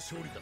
勝利だ。